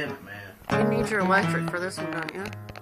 Damn man. You need your electric for this one, don't you?